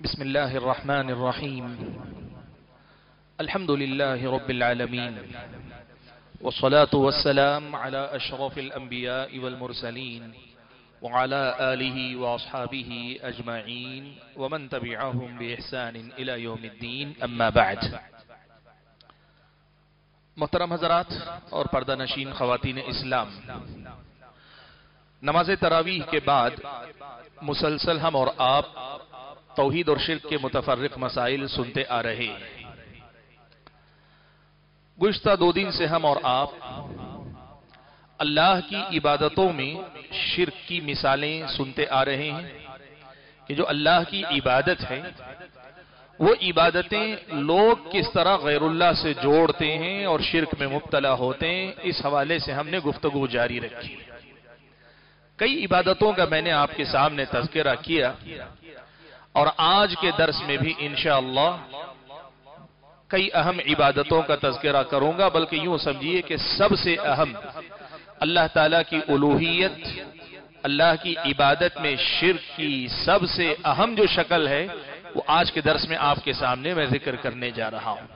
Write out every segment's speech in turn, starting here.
بسم الله الرحمن الرحيم الحمد لله رب العالمين والصلاة والسلام على أشرف الأنبياء والمرسلين وعلى آله وأصحابه أجمعين ومن تبعهم بإحسان إلى يوم الدين أما بعد۔ محترم حضرات اور پردہ نشین خواتین اسلام، نماز تراویح کے بعد مسلسل ہم اور آپ توحید اور شرک کے متفرق مسائل سنتے آ رہے۔ ہیں گزشتہ دو دن سے ہم اور آپ اللہ کی عبادتوں میں شرک کی مثالیں سنتے آ رہے ہیں کہ جو اللہ کی عبادت ہے، وہ عبادتیں لوگ کس طرح غیر اللہ سے جوڑتے ہیں اور شرک میں مبتلا ہوتے ہیں، اس حوالے سے ہم نے گفتگو جاری رکھی۔ کئی عبادتوں کا میں نے آپ کے سامنے تذکرہ کیا۔ اور آج کے درس میں بھی انشاءاللہ کئی اہم عبادتوں کا تذکرہ کروں گا، بلکہ یوں سمجھیے کہ سب سے اہم اللہ تعالیٰ کی الوحیت، اللہ کی عبادت میں شرک کی سب سے اہم جو شکل ہے، وہ آج کے درس میں آپ کے سامنے میں ذکر کرنے جا رہا ہوں۔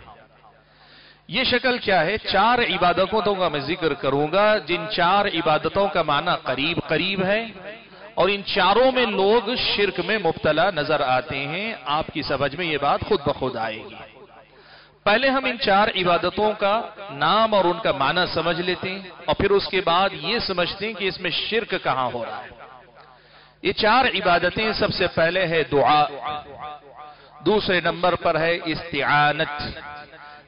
یہ شکل کیا ہے؟ چار عبادتوں کا میں ذکر کروں گا، جن چار عبادتوں کا معنی قریب قریب ہے۔ اور ان چاروں میں لوگ شرک میں مبتلا نظر آتے ہیں۔ آپ کی سمجھ میں یہ بات خود بخود آئے گی۔ پہلے ہم ان چار عبادتوں کا نام اور ان کا معنی سمجھ لیتے ہیں اور پھر اس کے بعد یہ سمجھتے ہیں کہ اس میں شرک کہاں ہو رہا ہے۔ یہ چار عبادتیں سب سے پہلے ہے دعا، دوسرے نمبر پر ہے استعانت،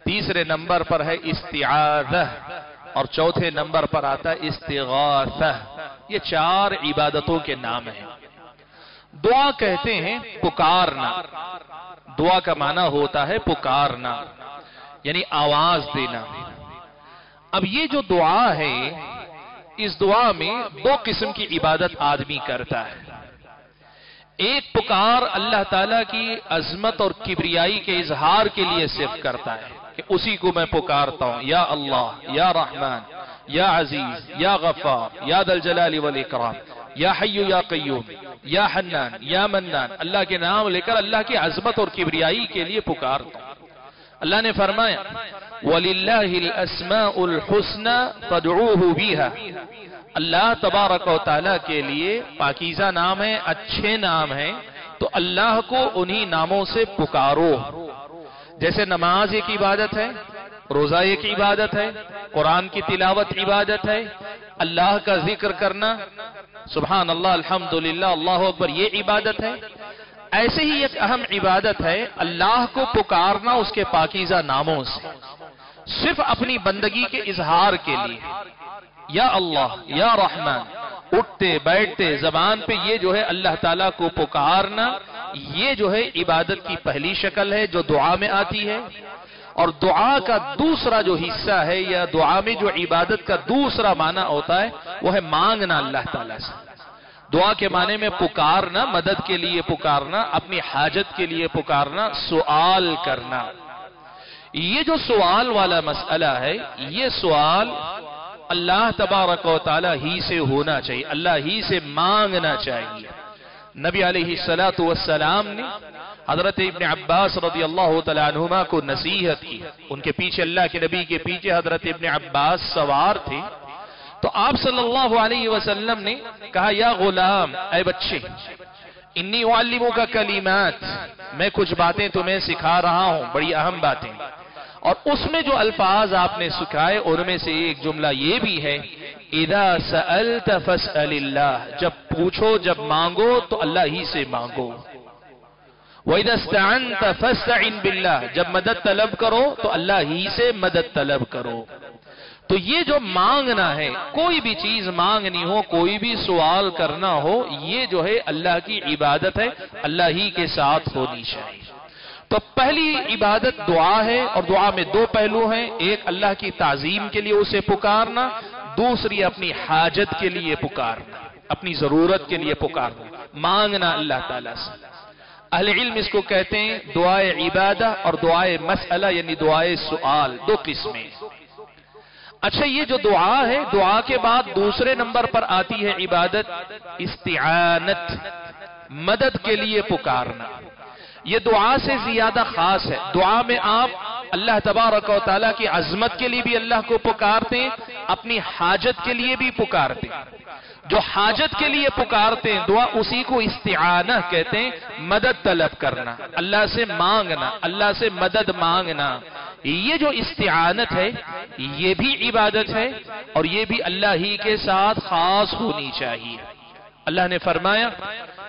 تیسرے نمبر پر ہے استعاذہ۔ اور چوتھے نمبر پر آتا ہے استغاثہ۔ یہ چار عبادتوں کے نام ہیں۔ دعا کہتے ہیں پکارنا۔ دعا کا معنی ہوتا ہے پکارنا یعنی آواز دینا۔ اب یہ جو دعا ہے، اس دعا میں دو قسم کی عبادت آدمی کرتا ہے۔ ایک پکار اللہ تعالیٰ کی عظمت اور کبریائی کے اظہار کے لیے صرف کرتا ہے۔ کہ اسی کو میں پکارتا ہوں۔ یا اللہ، یا رحمان، یا عزیز، یا غفار، یا دل جلال والاکرام، یا حیو یا قیوم، یا حنان، یا منان، اللہ کے نام لے کر اللہ کی عظمت اور کبریائی کے لیے پکارتا ہوں۔ اللہ نے فرمایا، وَلِلَّهِ الْأَسْمَاءُ الْحُسْنَى فَدْعُوهُ بِيهَا اللہ تبارک و تعالیٰ کے لیے پاکیزہ نام ہے، اچھے نام ہیں۔ تو اللہ کو انہی ناموں سے پکارو۔ جیسے نماز ایک عبادت ہے، روزہ ایک عبادت ہے، قرآن کی تلاوت عبادت ہے، اللہ کا ذکر کرنا، سبحان اللہ، الحمدللہ، اللہ اکبر، یہ عبادت ہے۔ ایسے ہی ایک اہم عبادت ہے، اللہ کو پکارنا اس کے پاکیزہ ناموں سے، صرف اپنی بندگی کے اظہار کے لیے۔ یا اللہ، یا رحمان، اٹھتے، بیٹھتے، زبان پہ یہ جو ہے اللہ تعالیٰ کو پکارنا، یہ جو ہے عبادت کی پہلی شکل ہے جو دعا میں آتی ہے۔ اور دعا کا دوسرا جو حصہ ہے یا دعا میں جو عبادت کا دوسرا معنی ہوتا ہے وہ ہے مانگنا اللہ تعالیٰ سے۔ دعا کے معنی میں پکارنا، مدد کے لیے پکارنا، اپنی حاجت کے لیے پکارنا، سوال کرنا۔ یہ جو سوال والا مسئلہ ہے، یہ سوال اللہ تبارک و تعالی ہی سے ہونا چاہیے، اللہ ہی سے مانگنا چاہیے۔ نبی علیہ السلام نے حضرت ابن عباس رضی اللہ تعالیٰ عنہما کو نصیحت کی۔ ان کے پیچھے اللہ کے نبی کے پیچھے حضرت ابن عباس سوار تھے۔ تو آپ صلی اللہ علیہ وسلم نے کہا، یا غلام، اے بچے، انی معلموں کا کلمات، میں کچھ باتیں تمہیں سکھا رہا ہوں، بڑی اہم باتیں۔ اور اس میں جو الفاظ آپ نے سکھائے، ان میں سے ایک جملہ یہ بھی ہے، اذا سألت فاسأل اللہ. جب پوچھو، جب مانگو، تو اللہ ہی سے مانگو۔ وَإِذَا اسْتَعَنْتَ فَاسْتَعِنْ بِاللَّهِ، جب مدد طلب کرو، تو اللہ ہی سے مدد طلب کرو۔ تو یہ جو مانگنا ہے، کوئی بھی چیز مانگنی ہو، کوئی بھی سوال کرنا ہو، یہ جو ہے اللہ کی عبادت ہے، اللہ ہی کے ساتھ ہونی چاہیے۔ تو پہلی عبادت دعا ہے اور دعا میں دو پہلو ہیں، ایک اللہ کی تعظیم کے لیے اسے پکارنا، دوسری اپنی حاجت کے لیے پکارنا، اپنی ضرورت کے لیے پکارنا، مانگنا اللہ تعالیٰ سے۔ اہل علم اس کو کہتے ہیں دعائے عبادہ اور دعائے مسئلہ یعنی دعائے سوال، دو قسمیں۔ اچھا یہ جو دعا ہے، دعا کے بعد دوسرے نمبر پر آتی ہے عبادت، استعانت، مدد کے لیے پکارنا۔ یہ دعا سے زیادہ خاص ہے۔ دعا میں آپ اللہ تبارک و تعالیٰ کی عظمت کے لیے بھی اللہ کو پکارتے ہیں، اپنی حاجت کے لیے بھی پکارتے ہیں۔ جو حاجت کے لیے پکارتے ہیں، دعا اسی کو استعانہ کہتے ہیں، مدد طلب کرنا، اللہ سے مانگنا، اللہ سے مدد مانگنا۔ یہ جو استعانت ہے، یہ بھی عبادت ہے اور یہ بھی اللہ ہی کے ساتھ خاص ہونی چاہیے۔ اللہ نے فرمایا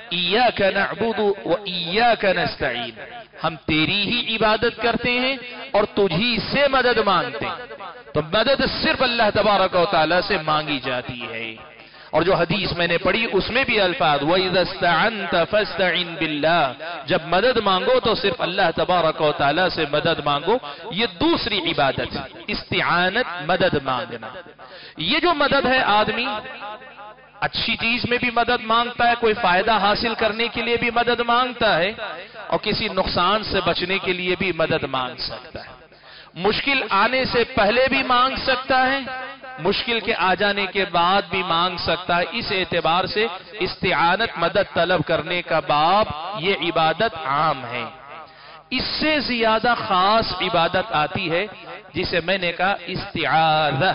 ایاک نعبد و ایاک نستعین ہم تیری ہی عبادت کرتے ہیں اور تجھی سے مدد مانگتے ہیں۔ تو مدد صرف اللہ تبارک و تعالیٰ سے مانگی جاتی ہے۔ اور جو حدیث میں نے پڑھی، اس میں بھی الفاظ، وَإِذَا اسْتَعَنْتَ فَاسْتَعِنْ بِاللَّهِ۔ جب مدد مانگو تو صرف اللہ تبارک و تعالیٰ سے مدد مانگو۔ یہ دوسری عبادت، استعانت مدد مانگنا۔ یہ جو مدد ہے آدمی اچھی چیز میں بھی مدد مانگتا ہے، کوئی فائدہ حاصل کرنے کے لیے بھی مدد مانگتا ہے، اور کسی نقصان سے بچنے کے لیے بھی مدد مانگ سکتا ہے۔ مشکل آنے سے پہلے بھی مانگ سکتا ہے، مشکل کے آ جانے کے بعد بھی مانگ سکتا ہے۔ اس اعتبار سے استعانت، مدد طلب کرنے کا باب یہ عبادت عام ہے۔ اس سے زیادہ خاص عبادت آتی ہے، جسے میں نے کہا استعادہ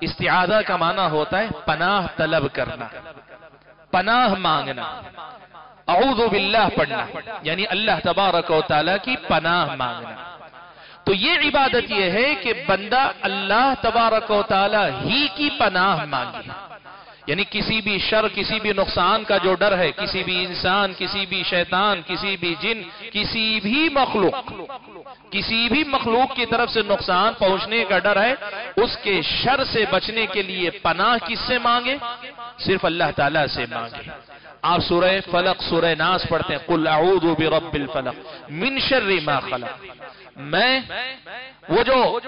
استعادہ کا معنی ہوتا ہے پناہ طلب کرنا، پناہ مانگنا۔ اعوذ باللہ پڑھنا یعنی اللہ تبارک و تعالیٰ کی پناہ مانگنا۔ تو یہ عبادت یہ ہے کہ بندہ اللہ تبارک و تعالیٰ ہی کی پناہ مانگے۔ یعنی کسی بھی شر، کسی بھی نقصان کا جو ڈر ہے، کسی بھی انسان، کسی بھی شیطان، کسی بھی جن، کسی بھی مخلوق، کسی بھی مخلوق کی طرف سے نقصان پہنچنے کا ڈر ہے، اس کے شر سے بچنے کے لیے پناہ کس سے مانگے؟ صرف اللہ تعالیٰ سے مانگے۔ آپ سورہ فلق، سورہ ناس پڑھتے ہیں۔ قل اعوذ برب الفلق، من شر ما خلق۔ میں، وہ جو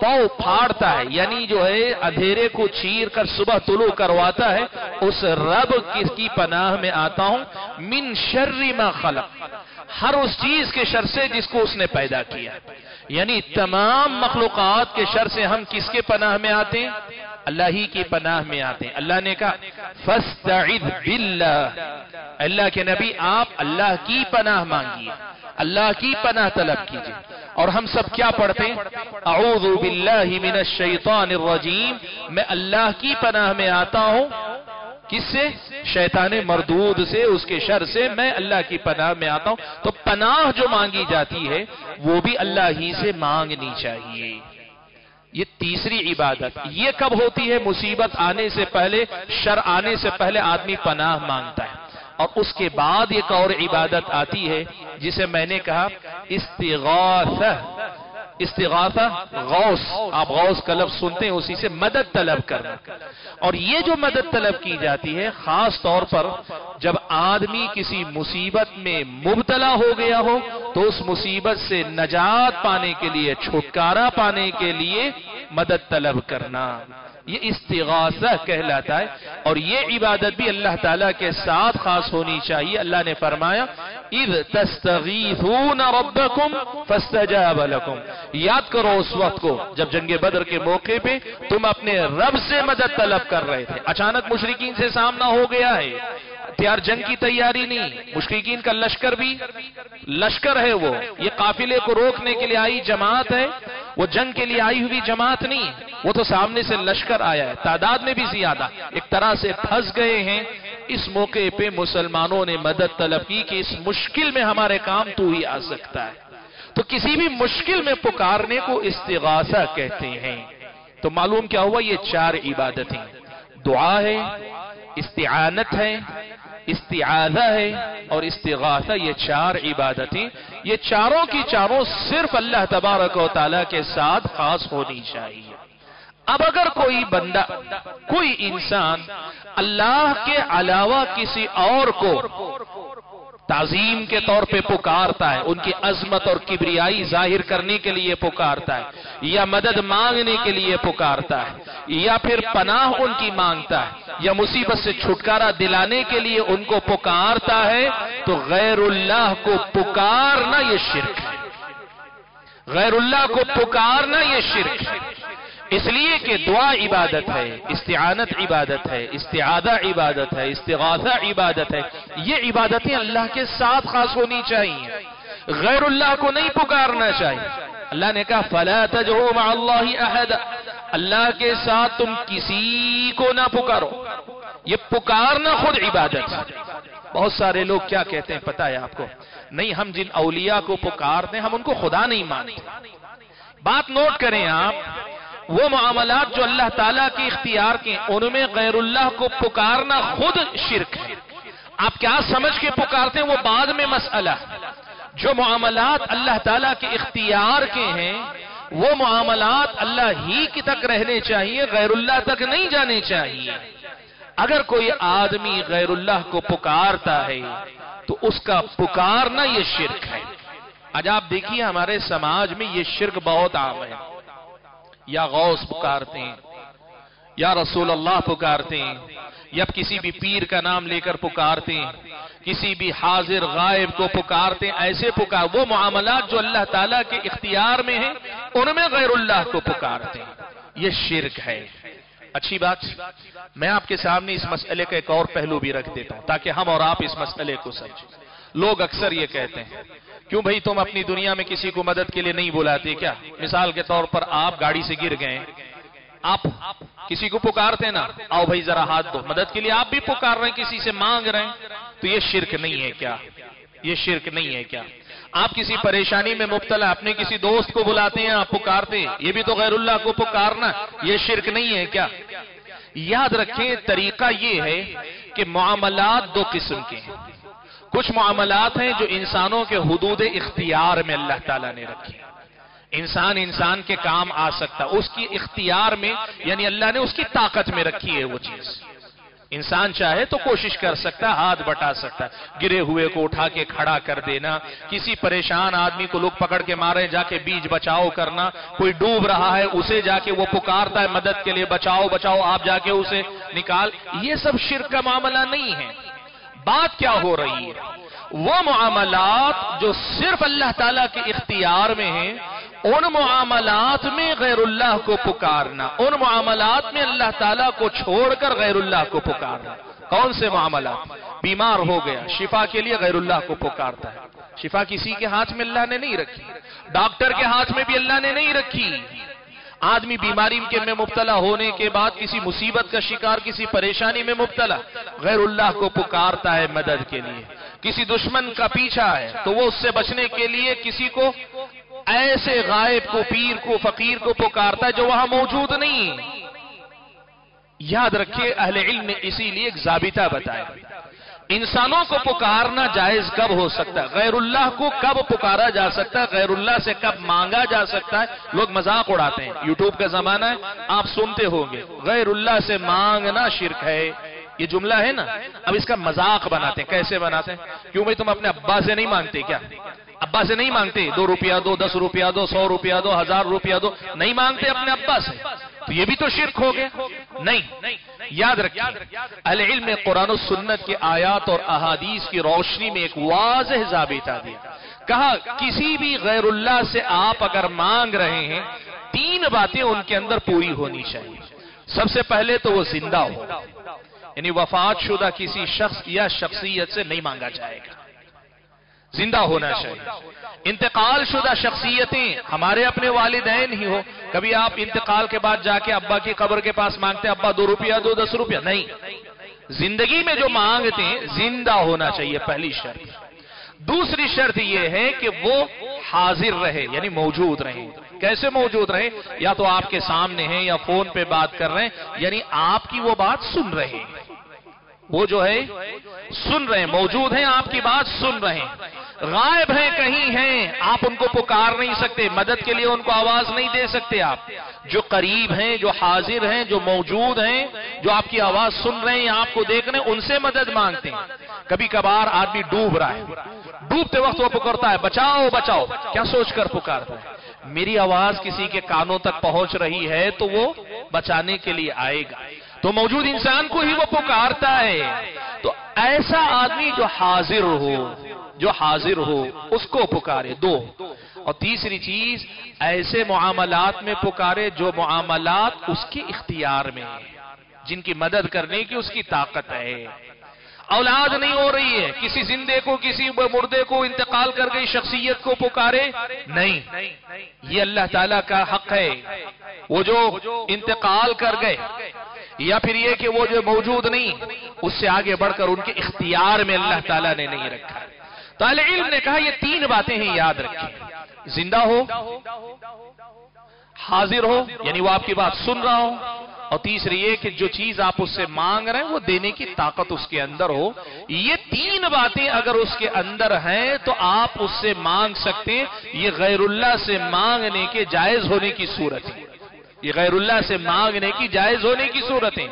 پاؤ پھاڑتا ہے یعنی جو ہے، اندھیرے کو چیر کر، صبح طلوع کرواتا ہے، اس رب کس کی پناہ میں آتا ہوں۔ من شر ما خلق۔ ہر اس چیز کے شر سے جس کو اس نے پیدا کیا۔ یعنی تمام مخلوقات کے شر سے ہم کس کے پناہ میں آتے ہیں؟ اللہ ہی کی پناہ میں آتے ہیں۔ اللہ نے کہا، فَاسْتَعِذْ بِاللَّهِ اللہ کے نبی، آپ اللہ کی پناہ مانگیے۔ اللہ کی پناہ طلب کیجیے اور ہم سب کیا پڑھتے ہیں؟ اعوذ باللہ من الشیطان الرجیم۔ میں اللہ کی پناہ میں آتا ہوں۔ کس سے؟ شیطان مردود سے، اس کے شر سے میں اللہ کی پناہ میں آتا ہوں۔ تو پناہ جو مانگی جاتی ہے، وہ بھی اللہ ہی سے مانگنی چاہیے۔ یہ تیسری عبادت، یہ کب ہوتی ہے؟ مصیبت آنے سے پہلے، شر آنے سے پہلے آدمی پناہ مانگتا ہے۔ اور اس کے بعد ایک اور عبادت آتی ہے، جسے میں نے کہا، استغاثہ۔ استغاثہ، غوث۔ آپ غوث کا لفظ سنتے ہیں، اسی سے مدد طلب کرنا۔ اور یہ جو مدد طلب کی جاتی ہے، خاص طور پر جب آدمی کسی مصیبت میں مبتلا ہو گیا ہو، تو اس مصیبت سے نجات پانے کے لیے، چھٹکارا پانے کے لیے مدد طلب کرنا۔ یہ استغاثہ کہلاتا ہے۔ اور یہ عبادت بھی اللہ تعالیٰ کے ساتھ خاص ہونی چاہیے۔ اللہ نے فرمایا اذ تستغیثون ربکم فاستجاب لکم۔ یاد کرو اس وقت کو، جب جنگ بدر کے موقع پہ تم اپنے رب سے مدد طلب کر رہے تھے۔ اچانک مشرقین سے سامنا ہو گیا ہے۔ ہتھیار جنگ کی تیاری نہیں مشرقین کا لشکر بھی۔ لشکر ہے وہ، یہ قافلے کو روکنے کے لیے آئی جماعت ہے، وہ جنگ کے لیے آئی ہوئی جماعت نہیں، وہ تو سامنے سے لشکر آیا ہے، تعداد میں بھی زیادہ۔ ایک طرح سے پھنس گئے ہیں۔ اس موقع پہ مسلمانوں نے مدد طلب کی کہ اس مشکل میں ہمارے کام تو ہی آ سکتا ہے۔ تو کسی بھی مشکل میں پکارنے کو استغاثہ کہتے ہیں۔ تو معلوم کیا ہوا، یہ چار عبادتیں۔ دعا ہے، استعانت ہے استعاذہ ہے اور استغاثہ، یہ چار عبادتیں، یہ چاروں کی چاروں صرف اللہ تبارک و تعالیٰ کے ساتھ خاص ہونی چاہیے۔ اب اگر کوئی بندہ، کوئی انسان اللہ کے علاوہ کسی اور کو تعظیم کے طور پہ پکارتا ہے، ان کی عظمت اور کبریائی ظاہر کرنے کے لیے پکارتا ہے، یا مدد مانگنے کے لیے پکارتا ہے، یا پھر پناہ ان کی مانگتا ہے، یا مصیبت سے چھٹکارا دلانے کے لیے ان کو پکارتا ہے، تو غیر اللہ کو پکارنا یہ شرک ہے۔ غیر اللہ کو پکارنا یہ شرک ہے۔ اس لیے کہ دعا عبادت ہے، استعانت عبادت ہے، استعادہ عبادت ہے، استغاثہ عبادت ہے، یہ عبادتیں اللہ کے ساتھ خاص ہونی چاہیے۔ غیر اللہ کو نہیں پکارنا چاہیے۔ اللہ نے کہا، فلا تجعو مع اللہ احد اللہ کے ساتھ تم کسی کو نہ پکارو۔ یہ پکارنا خود عبادت ہے۔ بہت سارے لوگ کیا کہتے ہیں پتا ہے آپ کو؟ نہیں، ہم جن اولیاء کو پکارتے ہیں، ہم ان کو خدا نہیں مانتے۔ بات نوٹ کریں آپ وہ معاملات جو اللہ تعالیٰ کے اختیار کے ان میں غیر اللہ کو پکارنا خود شرک ہے۔ آپ کیا سمجھ کے پکارتے ہیں؟ وہ بعد میں مسئلہ۔ جو معاملات اللہ تعالیٰ کے اختیار کے ہیں، وہ معاملات اللہ ہی کی تک رہنے چاہیے، غیر اللہ تک نہیں جانے چاہیے۔ اگر کوئی آدمی غیر اللہ کو پکارتا ہے، تو اس کا پکارنا یہ شرک ہے۔ آج آپ دیکھیے ہمارے سماج میں یہ شرک بہت عام ہے۔ یا غوث پکارتے ہیں، یا رسول اللہ پکارتے ہیں، یا کسی بھی پیر کا نام لے کر پکارتے ہیں، کسی بھی حاضر غائب کو پکارتے ہیں، ایسے پکار، وہ معاملات جو اللہ تعالیٰ کے اختیار میں ہیں، ان میں غیر اللہ کو پکارتے ہیں۔ یہ شرک ہے۔ اچھی بات، میں آپ کے سامنے اس مسئلے کا ایک اور پہلو بھی رکھ دیتا ہوں تاکہ ہم اور آپ اس مسئلے کو سمجھیں۔ لوگ اکثر یہ کہتے ہیں کیوں بھائی تم اپنی دنیا میں کسی کو مدد کے لیے نہیں بلاتے کیا؟ مثال کے طور پر آپ گاڑی سے گر گئے آپ کسی کو پکارتے نا؟ آؤ بھائی ذرا ہاتھ دو۔ مدد کے لیے آپ بھی پکار رہے ہیں، کسی سے مانگ رہے ہیں۔ تو یہ شرک نہیں ہے کیا؟ یہ شرک نہیں ہے کیا؟ آپ کسی پریشانی میں مبتلا، اپنے کسی دوست کو بلاتے ہیں، آپ پکارتے ہیں۔ یہ بھی تو غیر اللہ کو پکارنا، یہ شرک نہیں ہے کیا؟ یاد رکھیں، طریقہ یہ ہے کہ معاملات دو قسم کے ہیں۔ کچھ معاملات ہیں جو انسانوں کے حدود اختیار میں اللہ تعالیٰ نے رکھے انسان انسان کے کام آ سکتا، اس کی اختیار میں یعنی اللہ نے اس کی طاقت میں رکھی ہے وہ چیز۔ انسان چاہے تو کوشش کر سکتا ہے ہاتھ بٹا سکتا ہے گرے ہوئے کو اٹھا کے کھڑا کر دینا، کسی پریشان آدمی کو لوگ پکڑ کے مارے جا کے بیج بچاؤ کرنا، کوئی ڈوب رہا ہے، اسے جا کے وہ پکارتا ہے مدد کے لیے، بچاؤ بچاؤ، آپ جا کے اسے نکال۔ یہ سب شرک کا معاملہ نہیں ہے۔ بات کیا ہو رہی ہے؟ وہ معاملات جو صرف اللہ تعالیٰ کے اختیار میں ہیں، ان معاملات میں غیر اللہ کو پکارنا، ان معاملات میں اللہ تعالیٰ کو چھوڑ کر غیر اللہ کو پکارنا۔ کون سے معاملات؟ بیمار ہو گیا، شفا کے لیے غیر اللہ کو پکارتا ہے۔ شفا کسی کے ہاتھ میں اللہ نے نہیں رکھی، ڈاکٹر کے ہاتھ میں بھی اللہ نے نہیں رکھی۔ آدمی بیماری کے میں مبتلا ہونے کے بعد کسی مصیبت کا شکار، کسی پریشانی میں مبتلا، غیر اللہ کو پکارتا ہے مدد کے لیے۔ کسی دشمن کا پیچھا ہے، تو وہ اس سے بچنے کے لیے کسی کو ایسے غائب کو، پیر کو، فقیر کو پکارتا ہے جو وہاں موجود نہیں۔ یاد رکھیے، اہل علم نے اسی لیے ایک ضابطہ بتایا۔ انسانوں کو پکارنا جائز کب ہو سکتا ہے؟ غیر اللہ کو کب پکارا جا سکتا ہے؟ غیر اللہ سے کب مانگا جا سکتا ہے؟ لوگ مذاق اڑاتے ہیں۔ یوٹیوب کا زمانہ ہے، آپ سنتے ہوں گے۔ غیر اللہ سے مانگنا شرک ہے۔ یہ جملہ ہے نا؟ اب اس کا مذاق بناتے ہیں۔ کیسے بناتے ہیں؟ کیوں بھائی تم اپنے ابا سے نہیں مانگتے کیا؟ ابا سے نہیں مانگتے؟ دو روپیہ دو، دس روپیہ دو، سو روپیہ دو، ہزار روپیہ دو۔ نہیں مانگتے اپنے ابا سے؟ تو یہ بھی تو شرک ہو گئے نہیں، یاد رکھیے اہل علم نے قرآن و سنت کی آیات اور احادیث کی روشنی میں ایک واضح ضابطہ دیا۔ کہا، کسی بھی غیر اللہ سے آپ اگر مانگ رہے ہیں، تین باتیں ان کے اندر پوری ہونی چاہیے۔ سب سے پہلے تو وہ زندہ ہو۔ یعنی وفات شدہ کسی شخص یا شخصیت سے نہیں مانگا جائے گا۔ زندہ ہونا چاہیے۔ انتقال شدہ شخصیتیں ہمارے اپنے والدین ہی ہو کبھی آپ انتقال کے بعد جا کے ابا کی قبر کے پاس مانگتے ہیں، ابا دو روپیہ، دو دس روپیہ، نہیں۔ زندگی میں جو مانگتے ہیں، زندہ ہونا چاہیے، پہلی شرط۔ دوسری شرط یہ ہے کہ وہ حاضر رہے یعنی موجود رہے کیسے موجود رہے یا تو آپ کے سامنے ہیں یا فون پہ بات کر رہے ہیں یعنی آپ کی وہ بات سن رہے۔ ہیں وہ جو ہے، سن رہے ہیں، موجود ہیں، آپ کی بات سن رہے ہیں۔ غائب ہیں، کہیں ہیں، آپ ان کو پکار نہیں سکتے، مدد کے لیے ان کو آواز نہیں دے سکتے آپ۔ جو قریب ہیں، جو حاضر ہیں، جو موجود ہیں، جو آپ کی آواز سن رہے ہیں، آپ کو دیکھ رہے ہیں، ان سے مدد مانگتے ہیں۔ کبھی کبھار آدمی ڈوب رہا ہے۔ ڈوبتے وقت وہ پکڑتا ہے، بچاؤ بچاؤ۔ کیا سوچ کر پکارتا ہے؟ میری آواز کسی کے کانوں تک پہنچ رہی ہے تو وہ بچانے کے لیے آئے گا۔ تو موجود انسان کو ہی وہ پکارتا ہے۔ تو ایسا آدمی جو حاضر ہو جو حاضر ہو، اس کو پکارے، دو۔ اور تیسری چیز، ایسے معاملات میں پکارے جو معاملات اس کے اختیار میں ہیں، جن کی مدد کرنے کی اس کی طاقت ہے۔ اولاد نہیں ہو رہی ہے، کسی زندے کو، کسی مردے کو انتقال کر گئی شخصیت کو پکارے؟ نہیں۔ یہ اللہ تعالیٰ کا حق ہے۔ وہ جو انتقال کر گئے، یا پھر یہ کہ وہ جو موجود نہیں، اس سے آگے بڑھ کر ان کے اختیار میں اللہ تعالیٰ نے نہیں رکھا۔ طالب علم نے کہا، یہ تین باتیں ہیں یاد رکھیں۔ زندہ ہو، حاضر ہو یعنی وہ آپ کی بات سن رہا ہو۔ اور تیسری یہ کہ جو چیز آپ اس سے مانگ رہے ہیں وہ دینے کی طاقت اس کے اندر ہو۔ یہ تین باتیں اگر اس کے اندر ہیں تو آپ اس سے مانگ سکتے ہیں۔ یہ غیر اللہ سے مانگنے کے جائز ہونے کی صورت ہے۔ یہ غیر اللہ سے مانگنے کی جائز ہونے کی صورت ہے۔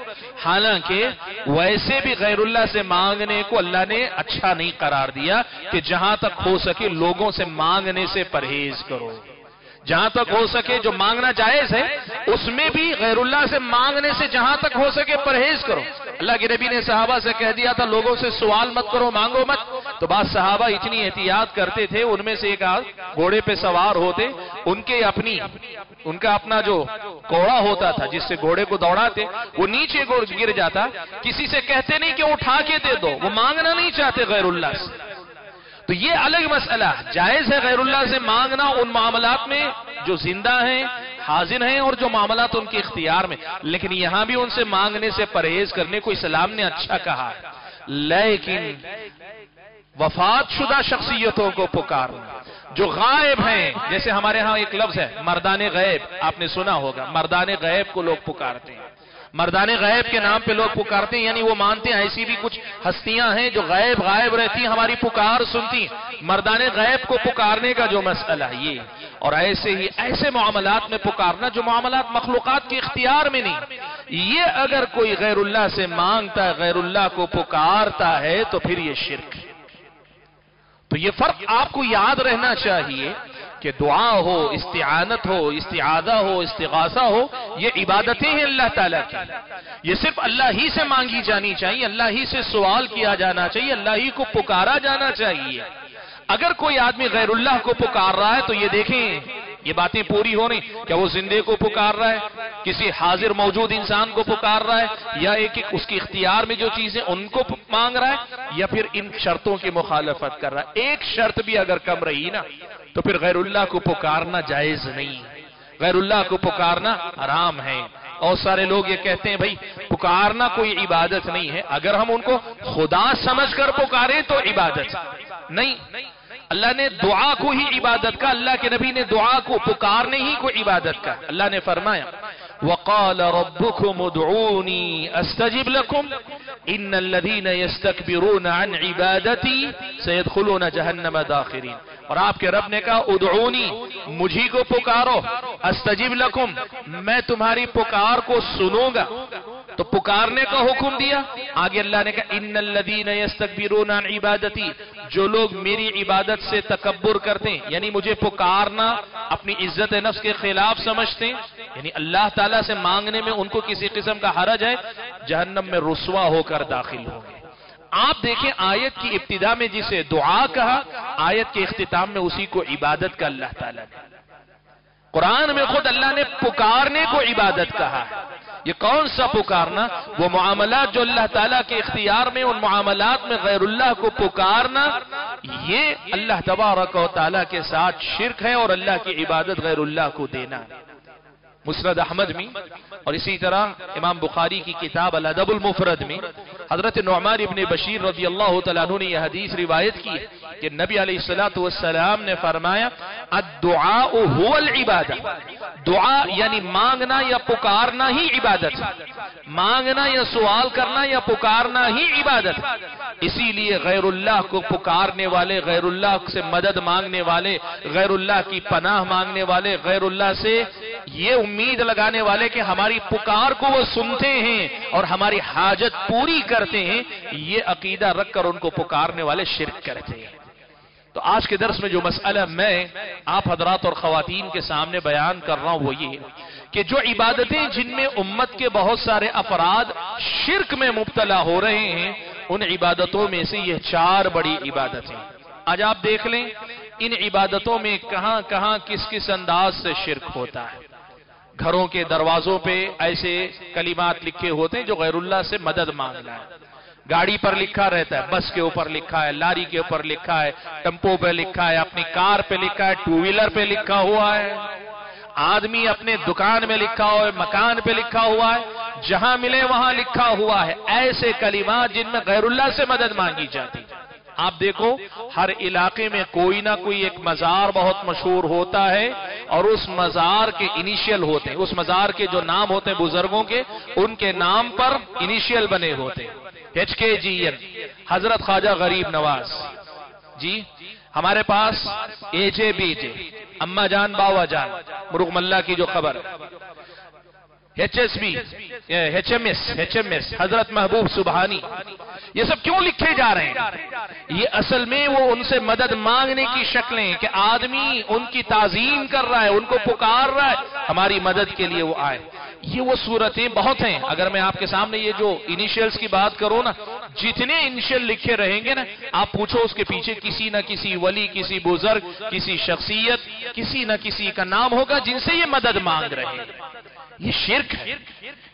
حالانکہ ویسے بھی غیر اللہ سے مانگنے کو اللہ نے اچھا نہیں قرار دیا کہ جہاں تک ہو سکے لوگوں سے مانگنے سے پرہیز کرو۔ جہاں تک ہو سکے جو مانگنا جائز ہے، اس میں بھی غیر اللہ سے مانگنے سے جہاں تک ہو سکے پرہیز کرو۔ اللہ کے نبی نے صحابہ سے کہہ دیا تھا، لوگوں سے سوال مت کرو، مانگو مت. تو بعض صحابہ اتنی احتیاط کرتے تھے، ان میں سے ایک گھوڑے پہ سوار ہوتے، ان کے اپنی ان کا اپنا جو کوڑا ہوتا تھا، جس سے گھوڑے کو دوڑاتے، وہ نیچے گر جاتا، کسی سے کہتے نہیں کہ اٹھا کے دے دو، وہ مانگنا نہیں چاہتے غیر اللہ سے. تو یہ الگ مسئلہ، جائز ہے غیر اللہ سے مانگنا ان معاملات میں جو زندہ ہیں حاضر ہیں اور جو معاملات ان کے اختیار میں، لیکن یہاں بھی ان سے مانگنے سے پرہیز کرنے کو اسلام نے اچھا کہا ہے۔ لیکن وفات شدہ شخصیتوں کو پکارنا، جو غائب ہیں، جیسے ہمارے ہاں ایک لفظ ہے، مردان غیب، آپ نے سنا ہوگا، مردان غیب کو لوگ پکارتے ہیں۔ مردان غیب کے نام پہ لوگ پکارتے ہیں یعنی وہ مانتے ہیں، ایسی بھی کچھ ہستیاں ہیں جو غیب غائب رہتی ہیں، ہماری پکار سنتی ہیں۔ مردان غیب کو پکارنے کا جو مسئلہ ہے یہ، اور ایسے ہی ایسے معاملات میں پکارنا جو معاملات مخلوقات کے اختیار میں نہیں۔ یہ اگر کوئی غیر اللہ سے مانگتا ہے، غیر اللہ کو پکارتا ہے، تو پھر یہ شرک تو یہ فرق آپ کو یاد رہنا چاہیے کہ دعا ہو، استعانت ہو، استعادہ ہو، استغاثہ ہو، یہ عبادتیں ہیں اللہ تعالیٰ کی۔ یہ صرف اللہ ہی سے مانگی جانی چاہیے، اللہ ہی سے سوال کیا جانا چاہیے، اللہ ہی کو پکارا جانا چاہیے۔ اگر کوئی آدمی غیر اللہ کو پکار رہا ہے تو یہ دیکھیں یہ باتیں پوری ہو رہی کیا وہ زندے کو پکار رہا ہے؟ کسی حاضر موجود انسان کو پکار رہا ہے؟ یا ایک اس کی اختیار میں جو چیزیں ان کو مانگ رہا ہے؟ یا پھر ان شرطوں کی مخالفت کر رہا ہے؟ ایک شرط بھی اگر کم رہی نا، تو پھر غیر اللہ کو پکارنا جائز نہیں۔ غیر اللہ کو پکارنا حرام ہے۔ اور سارے لوگ یہ کہتے ہیں، بھائی، پکارنا کوئی عبادت نہیں ہے۔ اگر ہم ان کو خدا سمجھ کر پکارے تو عبادت۔ نہیں اللہ نے دعا کو ہی عبادت کا، اللہ کے نبی نے دعا کو پکارنے ہی کو عبادت کا۔ اللہ نے فرمایا، وقال ربكم ادعوني استجب لكم ان الذين يستكبرون عن عبادتي سيدخلون جهنم داخرين۔ اور آپ کے رب نے کہا ادعونی مجھی کو پکارو استجب لکم میں تمہاری پکار کو سنوں گا۔ تو پکارنے کا حکم دیا۔ آگے اللہ نے کہا، ان الذین یستکبرون عن عبادتی، جو لوگ میری عبادت سے تکبر کرتے ہیں یعنی مجھے پکارنا، اپنی عزت نفس کے خلاف سمجھتے ہیں یعنی اللہ تعالیٰ سے مانگنے میں ان کو کسی قسم کا حرج ہے، جہنم میں رسوا ہو کر داخل ہوں گے۔ آپ دیکھیں، آیت کی ابتدا میں جسے دعا کہا، آیت کے اختتام میں اسی کو عبادت کا اللہ تعالیٰ نے۔ قرآن میں خود اللہ نے پکارنے کو عبادت کہا۔ ہے یہ کون سا پکارنا؟ وہ معاملات جو اللہ تعالیٰ کے اختیار میں ان معاملات میں غیر اللہ کو پکارنا یہ اللہ تبارک و تعالیٰ کے ساتھ شرک ہے اور اللہ کی عبادت غیر اللہ کو دینا مسرد احمد میں اور اسی طرح امام بخاری کی کتاب الادب المفرد میں حضرت نعمان ابن بشیر رضی اللہ تعالیٰ عنہ نے یہ حدیث روایت کی کہ نبی علیہ السلام نے فرمایا، الدعاء هو العبادہ. دعا یعنی مانگنا یا پکارنا ہی عبادت۔ مانگنا یا سوال کرنا یا پکارنا ہی عبادت۔ اسی لیے غیر اللہ کو پکارنے والے، غیر اللہ سے مدد مانگنے والے، غیر اللہ کی پناہ مانگنے والے، غیر اللہ سے یہ امید لگانے والے کہ ہماری پکار کو وہ سنتے ہیں اور ہماری حاجت پوری کرتے ہیں، یہ عقیدہ رکھ کر ان کو پکارنے والے شرک کرتے ہیں۔ تو آج کے درس میں جو مسئلہ میں آپ حضرات اور خواتین کے سامنے بیان کر رہا ہوں وہ یہ کہ جو عبادتیں جن میں امت کے بہت سارے افراد شرک میں مبتلا ہو رہے ہیں، ان عبادتوں میں سے یہ چار بڑی عبادتیں آج آپ دیکھ لیں ان عبادتوں میں کہاں کہاں کس کس انداز سے شرک ہوتا ہے۔ گھروں کے دروازوں پہ ایسے کلمات لکھے ہوتے ہیں جو غیر اللہ سے مدد مانگنا ہے۔ گاڑی پر لکھا رہتا ہے، بس کے اوپر لکھا ہے، لاری کے اوپر لکھا ہے ٹمپو پہ لکھا ہے، اپنی کار پہ لکھا ہے، ٹو ویلر پہ لکھا ہوا ہے۔ آدمی اپنے دکان میں لکھا ہوا ہے، مکان پہ لکھا ہوا ہے، جہاں ملے وہاں لکھا ہوا ہے۔ ایسے کلمات جن میں غیر اللہ سے مدد مانگی جاتی۔ آپ دیکھو، ہر علاقے میں کوئی نہ کوئی ایک مزار بہت مشہور ہوتا ہے اور اس مزار کے انیشیل ہوتے ہیں۔ اس مزار کے جو نام ہوتے ہیں بزرگوں کے، ان کے نام پر انیشیل بنے ہوتے ہیں۔ ایچ کے جی این حضرت خواجہ غریب نواز۔ جی ہمارے پاس اے جے بی جے، اما جان، باوا جان، مرغ ملا کی جو خبر۔ H S B H M S H M S, حضرت محبوب سبحانی۔ یہ سب کیوں لکھے جا رہے ہیں؟ یہ اصل میں وہ ان سے مدد مانگنے کی شکلیں کہ آدمی ان کی تعظیم کر رہا ہے، ان کو پکار رہا ہے، ہماری مدد کے لیے وہ آئے۔ یہ وہ صورتیں بہت ہیں۔ اگر میں آپ کے سامنے یہ جو انیشیلز کی بات کروں نا، جتنے انیشیل لکھے رہیں گے نا، آپ پوچھو اس کے پیچھے کسی نہ کسی ولی، کسی بزرگ، کسی شخصیت، کسی نہ کسی کا نام ہوگا جن سے یہ مدد مانگ رہے ہیں۔ یہ شرک ہے۔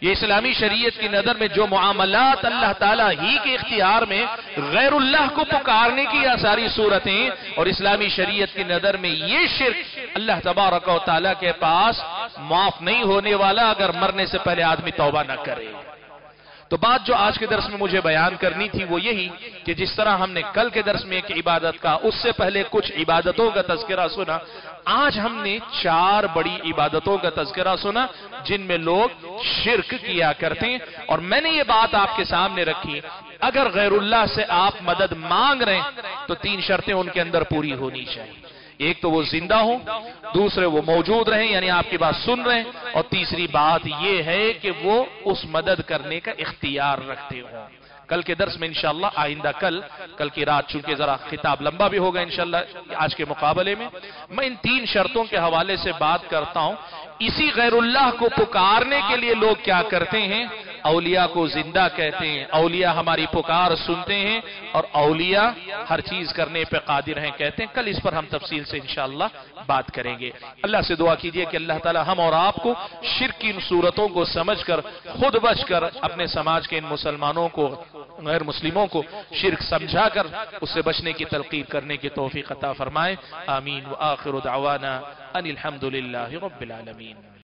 یہ اسلامی شریعت کی نظر میں جو معاملات اللہ تعالیٰ ہی کے اختیار میں غیر اللہ کو پکارنے کی یا ساری صورتیں اور اسلامی شریعت کی نظر میں یہ شرک اللہ تبارک و تعالیٰ کے پاس معاف نہیں ہونے والا اگر مرنے سے پہلے آدمی توبہ نہ کرے۔ تو بات جو آج کے درس میں مجھے بیان کرنی تھی وہ یہی کہ جس طرح ہم نے کل کے درس میں ایک عبادت کا، اس سے پہلے کچھ عبادتوں کا تذکرہ سنا۔ آج ہم نے چار بڑی عبادتوں کا تذکرہ سنا، جن میں لوگ شرک کیا کرتے ہیں۔ اور میں نے یہ بات آپ کے سامنے رکھی، اگر غیر اللہ سے آپ مدد مانگ رہے ہیں، تو تین شرطیں ان کے اندر پوری ہونی چاہیے۔ ایک تو وہ زندہ ہوں، دوسرے وہ موجود رہیں یعنی آپ کی بات سن رہے ہیں، اور تیسری بات یہ ہے کہ وہ اس مدد کرنے کا اختیار رکھتے ہوں۔ کل کے درس میں انشاءاللہ، آئندہ کل کل کی رات، چونکہ ذرا خطاب لمبا بھی ہوگا انشاءاللہ آج کے مقابلے میں میں ان تین شرطوں کے حوالے سے بات کرتا ہوں۔ اسی غیر اللہ کو پکارنے کے لیے لوگ کیا کرتے ہیں؟ اولیاء کو زندہ کہتے ہیں۔ اولیاء ہماری پکار سنتے ہیں اور اولیاء ہر چیز کرنے پہ قادر ہیں، کہتے ہیں۔ کل اس پر ہم تفصیل سے انشاءاللہ بات کریں گے۔ اللہ سے دعا کیجیے کہ اللہ تعالی ہم اور آپ کو شرک کی ان صورتوں کو سمجھ کر، خود بچ کر اپنے سماج کے ان مسلمانوں کو، غیر مسلموں کو شرک سمجھا کر اس سے بچنے کی تلقیر کرنے کی توفیق عطا فرمائے۔ آمین۔ و آخر دعوانا ان الحمدللہ رب العالمین۔